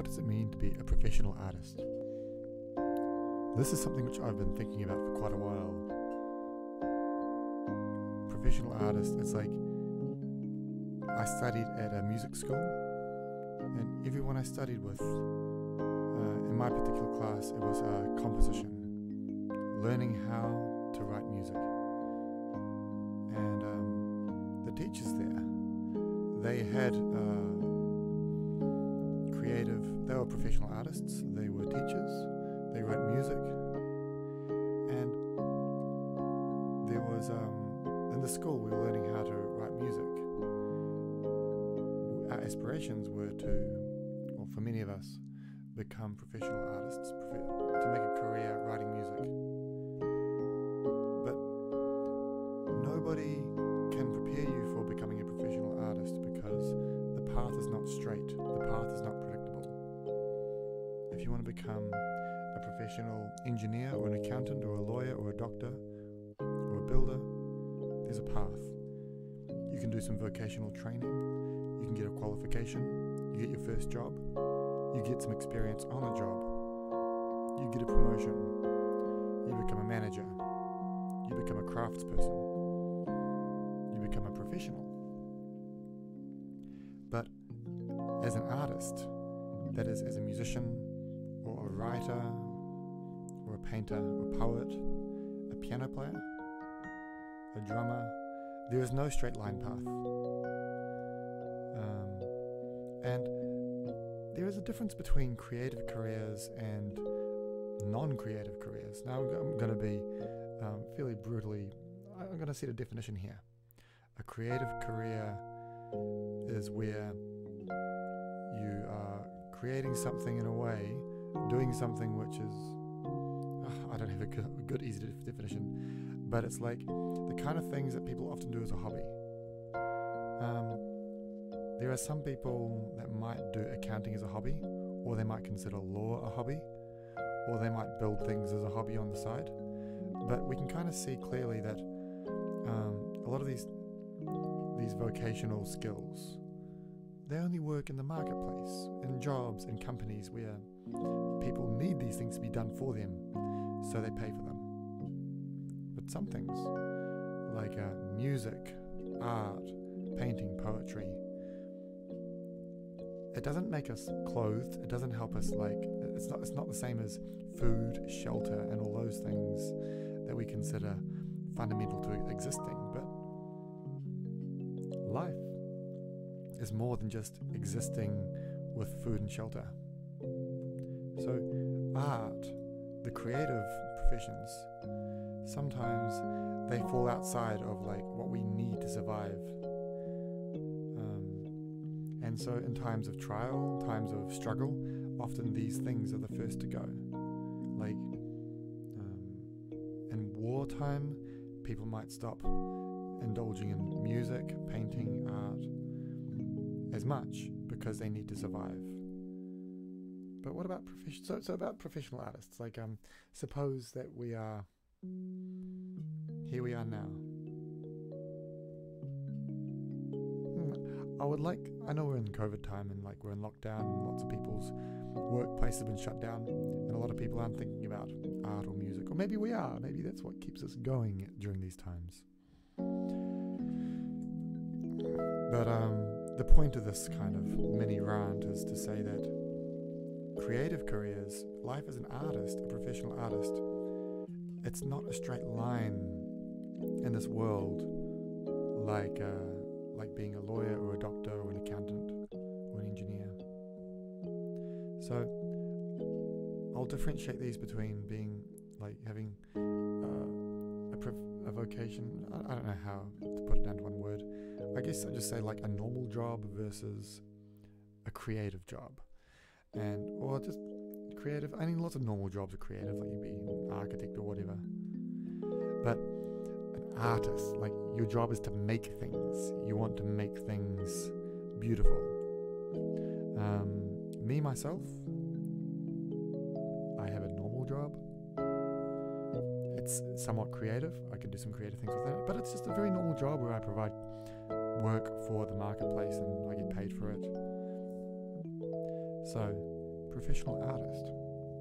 what does it mean to be a professional artist? This is something which I've been thinking about for quite a while. Professional artist, it's like I studied at a music school, and everyone I studied with, uh, in my particular class, it was a composition, learning how to write music. And um, the teachers there, they had uh, creative, they were professional artists, they were teachers, they wrote music, and there was, um, in the school, we were learning how to write music. Our aspirations were to, well, for many of us, become professional artists, to make a career become a professional engineer or an accountant or a lawyer or a doctor or a builder, there's a path. You can do some vocational training. You can get a qualification, you get your first job, you get some experience on a job, you get a promotion, you become a manager, you become a craftsperson, you become a professional. But as an artist, that is, as a musician, writer, or a painter, or poet, a piano player, a drummer, there is no straight line path. Um, and there is a difference between creative careers and non creative careers. Now, I'm going to be um, fairly brutally, I'm going to set a definition here. A creative career is where you are creating something in a way, doing something which is, uh, I don't have a good, good easy definition, but it's like the kind of things that people often do as a hobby. Um, there are some people that might do accounting as a hobby, or they might consider law a hobby, or they might build things as a hobby on the side. But we can kind of see clearly that um, a lot of these these vocational skills they only work in the marketplace, in jobs and companies where people need these things to be done for them, so they pay for them. But some things, like uh, music, art, painting, poetry, it doesn't make us clothed it doesn't help us like it's not it's not the same as food shelter and all those things that we consider fundamental to existing but life is more than just existing with food and shelter so art the creative professions sometimes they fall outside of like what we need to survive and so, in times of trial, times of struggle, often these things are the first to go. Like um, in wartime, people might stop indulging in music, painting, art as much because they need to survive. But what about profession? So, so about professional artists? Like, um, suppose that we are here. We are now I would like, I know we're in COVID time and like we're in lockdown and lots of people's workplaces have been shut down and a lot of people aren't thinking about art or music. Or maybe we are. Maybe that's what keeps us going during these times. But um, the point of this kind of mini rant is to say that creative careers, life as an artist, a professional artist, it's not a straight line in this world like. Uh, like being a lawyer or a doctor or an accountant or an engineer. So I'll differentiate these between being like having uh, a, prof- a vocation. I, I don't know how to put it down to one word. I guess I'll just say like a normal job versus a creative job, and or just creative. I mean, lots of normal jobs are creative, like you be an architect or whatever. But an artist. Like your job is to make things. You want to make things beautiful. Um, me myself, I have a normal job. It's somewhat creative. I can do some creative things with it, but it's just a very normal job where I provide work for the marketplace and I get paid for it. So, professional artist,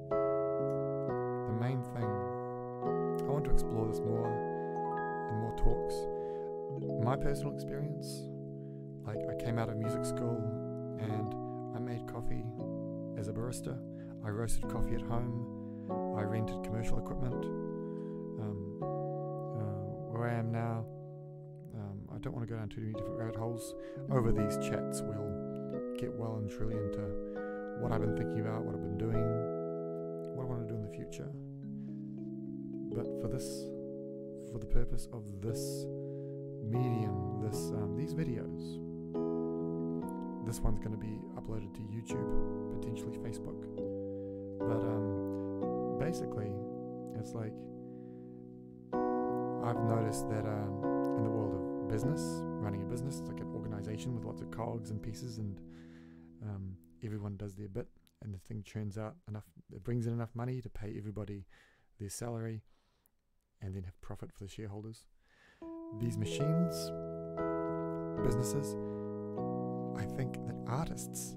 the main thing, I want to explore this more in more talks. My personal experience, like I came out of music school and I made coffee as a barista. I roasted coffee at home. I rented commercial equipment. Um, uh, where I am now, um, I don't want to go down too many different rabbit holes. Over these chats, we'll get well and truly into what I've been thinking about, what I've been doing, what I want to do in the future. But for this, for the purpose of this medium, this um, these videos, this one's going to be uploaded to YouTube, potentially Facebook. But um, basically, it's like I've noticed that um, in the world of business, running a business, it's like an organization with lots of cogs and pieces, and um, everyone does their bit, and the thing churns out enough. It brings in enough money to pay everybody their salary, and then have profit for the shareholders. These machines, businesses, I think that artists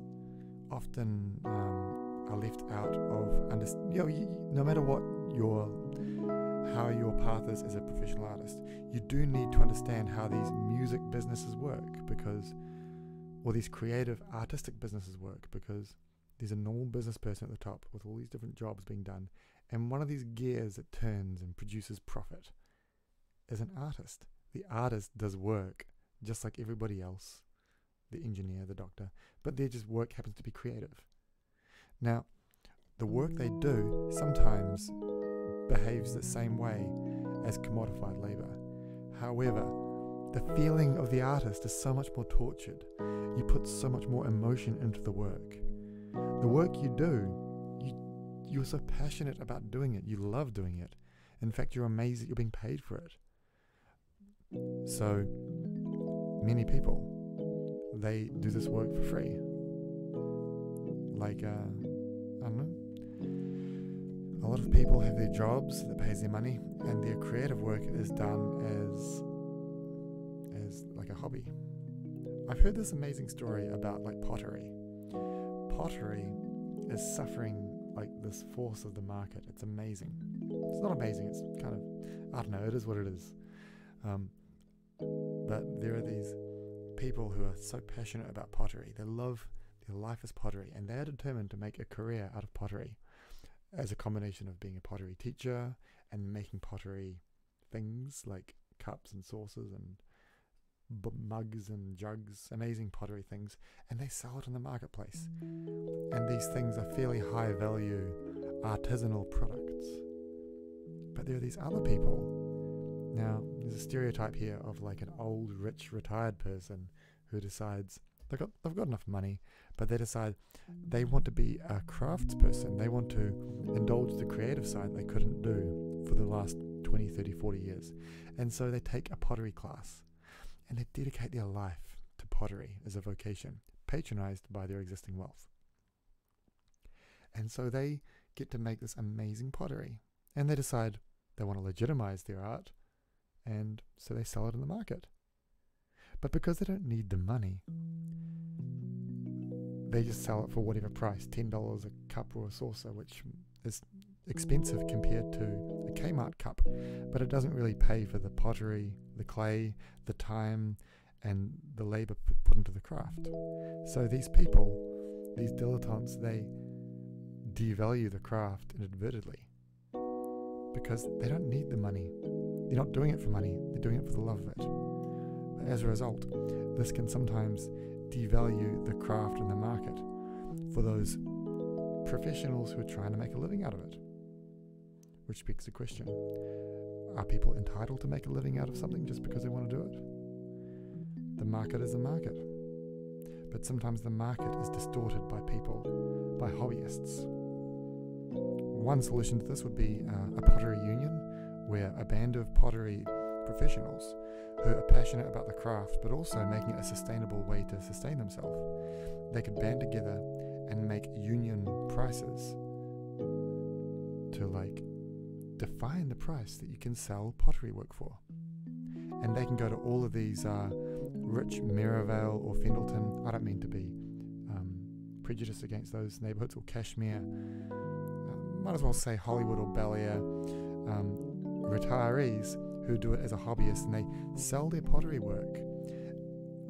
often um, are left out of under, you know, you, no matter what your how your path is as a professional artist, you do need to understand how these music businesses work because, or these creative artistic businesses work because there's a normal business person at the top with all these different jobs being done, and one of these gears that turns and produces profit is an artist. The artist does work just like everybody else the engineer, the doctor, but their just work happens to be creative. Now, the work they do sometimes behaves the same way as commodified labor. However, the feeling of the artist is so much more tortured. You put so much more emotion into the work. The work you do, you, you're so passionate about doing it. You love doing it. In fact, you're amazed that you're being paid for it. So, many people they do this work for free. Like, uh, I don't know. A lot of people have their jobs that pays their money, and their creative work is done as as like a hobby. I've heard this amazing story about like pottery. Pottery is suffering like this force of the market. It's amazing. It's not amazing. It's kind of I don't know. It is what it is. Um, but there are these people who are so passionate about pottery. They love their life as pottery, and they are determined to make a career out of pottery as a combination of being a pottery teacher and making pottery things like cups and saucers and mugs and jugs, amazing pottery things, and they sell it in the marketplace. And these things are fairly high value artisanal products. But there are these other people now, there's a stereotype here of like an old, rich, retired person who decides they've got they've got enough money, but they decide they want to be a craftsperson. They want to indulge the creative side they couldn't do for the last 20, 30, 40 years. And so they take a pottery class and they dedicate their life to pottery as a vocation, patronized by their existing wealth. And so they get to make this amazing pottery. And they decide they want to legitimize their art and so they sell it in the market. But because they don't need the money, they just sell it for whatever price $10 a cup or a saucer, which is expensive compared to a Kmart cup. But it doesn't really pay for the pottery, the clay, the time, and the labor put into the craft. So these people, these dilettantes, they devalue the craft inadvertently because they don't need the money. They're not doing it for money, they're doing it for the love of it. As a result, this can sometimes devalue the craft and the market for those professionals who are trying to make a living out of it. Which begs the question are people entitled to make a living out of something just because they want to do it? The market is the market. But sometimes the market is distorted by people, by hobbyists. One solution to this would be uh, a pottery union where a band of pottery professionals who are passionate about the craft but also making it a sustainable way to sustain themselves, they could band together and make union prices to like define the price that you can sell pottery work for. And they can go to all of these uh, rich Merivale or Fendalton, I don't mean to be um, prejudice against those neighborhoods, or Cashmere. Uh, might as well say Hollywood or Bel Air um, retirees who do it as a hobbyist and they sell their pottery work.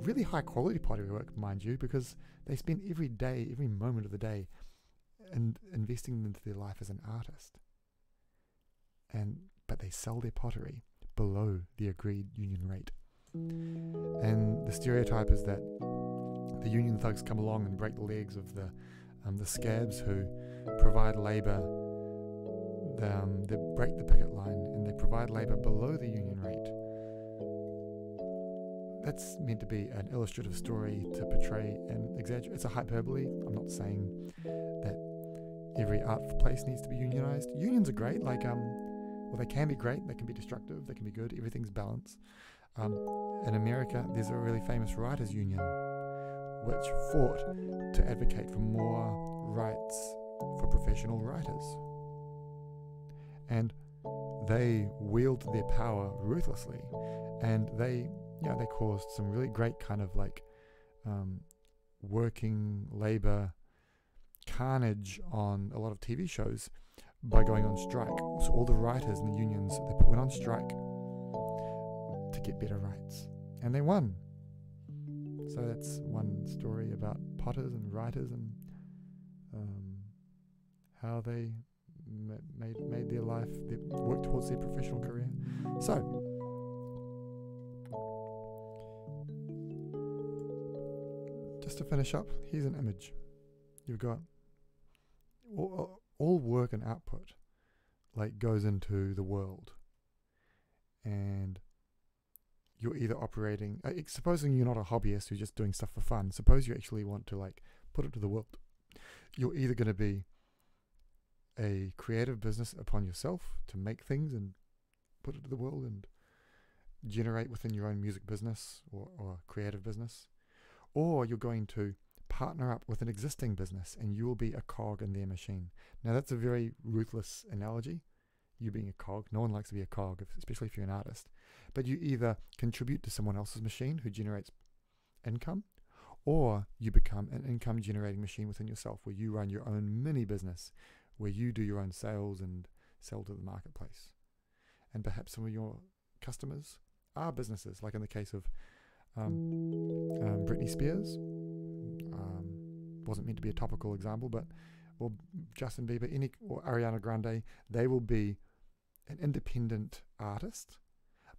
Really high quality pottery work, mind you, because they spend every day, every moment of the day, and investing into their life as an artist. And but they sell their pottery below the agreed union rate. And the stereotype is that the union thugs come along and break the legs of the um, the scabs who provide labour. Um, they break the picket line and they provide labour below the union rate. That's meant to be an illustrative story to portray and exaggerate. It's a hyperbole. I'm not saying that every art place needs to be unionized. Unions are great. Like um, well, they can be great. They can be destructive. They can be good. Everything's balanced. Um, in America, there's a really famous writers' union which fought to advocate for more rights for professional writers. And they wielded their power ruthlessly, and they, you know, they caused some really great kind of like um, working labor carnage on a lot of TV shows by going on strike. So all the writers and the unions they went on strike to get better rights, and they won. So that's one story about potters and writers and um, how they made made their life, their, work towards their professional career. So. Just to finish up, here's an image. You've got all work and output like goes into the world. And you're either operating uh, supposing you're not a hobbyist who's just doing stuff for fun. Suppose you actually want to like put it to the world. You're either going to be a creative business upon yourself to make things and put it to the world and generate within your own music business or, or creative business or you're going to partner up with an existing business and you will be a cog in their machine now that's a very ruthless analogy you being a cog. No one likes to be a cog, especially if you're an artist. But you either contribute to someone else's machine who generates income, or you become an income generating machine within yourself where you run your own mini business, where you do your own sales and sell to the marketplace. And perhaps some of your customers are businesses, like in the case of um, um, Britney Spears. Wasn't meant to be a topical example, but or Justin Bieber, any or Ariana Grande, they will be an independent artist,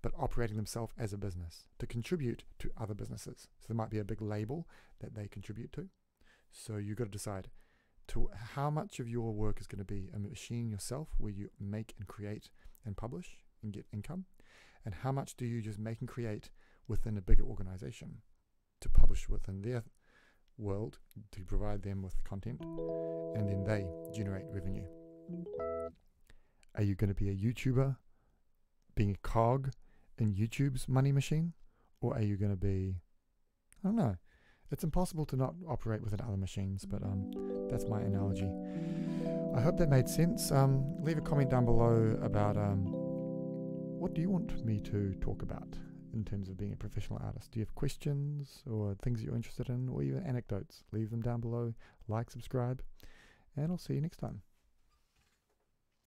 but operating themselves as a business to contribute to other businesses. So there might be a big label that they contribute to. So you've got to decide to how much of your work is going to be a machine yourself where you make and create and publish and get income and how much do you just make and create within a bigger organization to publish within their world to provide them with content and then they generate revenue are you going to be a YouTuber being a cog in YouTube's money machine? Or are you going to be, I don't know. It's impossible to not operate within other machines, but um, that's my analogy. I hope that made sense. Um, leave a comment down below about um, what do you want me to talk about in terms of being a professional artist. Do you have questions or things that you're interested in, or even anecdotes? Leave them down below. Like, subscribe, and I'll see you next time.